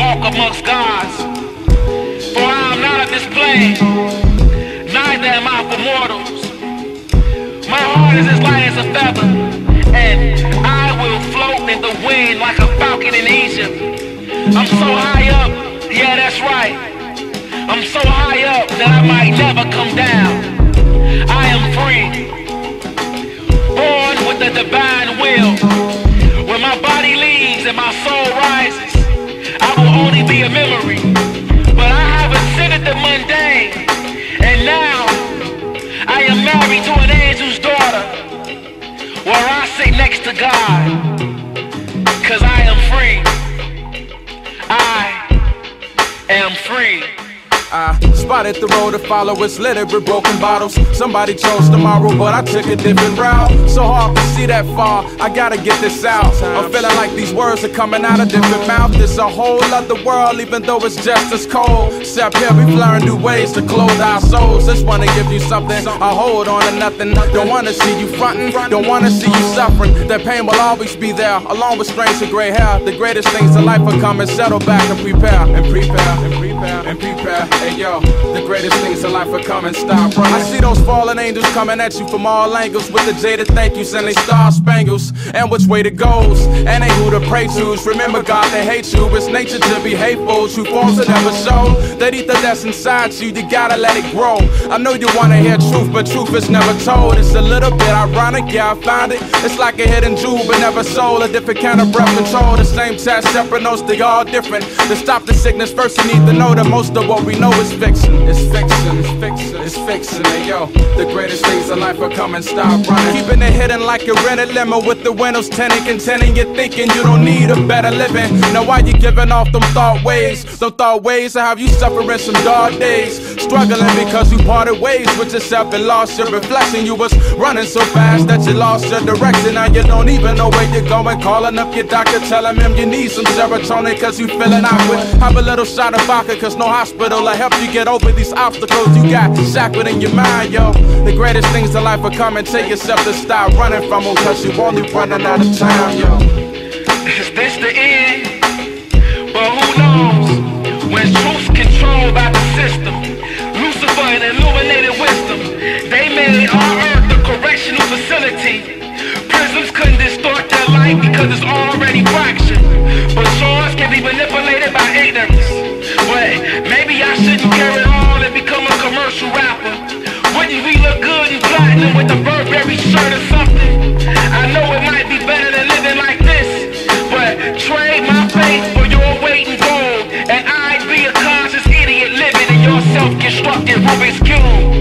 walk amongst gods. For I am not of this plane, am I for mortals. My heart is as light as a feather, and I will float in the wind like a falcon in Egypt. I'm so high up, yeah, that's right. I'm so high up that I might never come down. I am free, born with the divine will. When my body leaves and my soul rises, I will only be a memory. But I have ascended the mundane, married to an angel's daughter, where I sit next to God, cause I am free. I am free. I spotted the road to follow, it's littered with broken bottles. Somebody chose tomorrow, but I took a different route. So hard to see that far, I gotta get this out. I'm feeling like these words are coming out of different mouths. It's a whole other world, even though it's just as cold. Except here we learn new ways to clothe our souls. Just wanna give you something, I hold on to nothing. Don't wanna see you fronting, don't wanna see you suffering. That pain will always be there, along with strange and gray hair. The greatest things in life are coming. settle back and prepare, and prepare, and prepare, and prepare. Hey yo, the greatest things in life are coming, stop running. I see those fallen angels coming at you from all angles with the jaded thank yous and they star spangles. And which way to goes, and ain't who to pray to. Remember, God, they hate you. It's nature to be hateful. True forms that never show. That ether that's inside you, you gotta let it grow. I know you wanna hear truth, but truth is never told. It's a little bit ironic, yeah, I find it. It's like a hidden jewel, but never sold. A different kind of breath control. The same test, separate notes, they all different. To stop the sickness, first you need to know that most of what we know is fiction. It's fiction, it's fiction, it's fiction. And yo, the greatest things in life are coming, stop running. Keeping it hidden like a rented limo with the windows tinted, contending you're thinking you don't need a better living. Now why you giving off them thought ways? Them thought ways to have you suffering some dark days. Struggling because you parted ways with yourself and lost your reflection. You was running so fast that you lost your direction. Now you don't even know where you're going. Calling up your doctor, telling him you need some serotonin cause you feeling awkward. Have a little shot of vodka cause no hospital will help you get over these obstacles you got shackled in your mind, yo. The greatest things in life are coming. Tell yourself to stop running from them cause you only running out of time, yo. Is this the end? But who knows? When truth's controlled by the system, Lucifer and illuminated wisdom, they made our earth a correctional facility. Prisms couldn't distort their light because it's already fractured. But swords can be manipulated by ignorance carry and become a commercial rapper. We look good platinum with a Burberry shirt or something? I know it might be better than living like this, but trade my faith for your weight and gold, and I'd be a conscious idiot living in your self-constructed Rubik's Cube.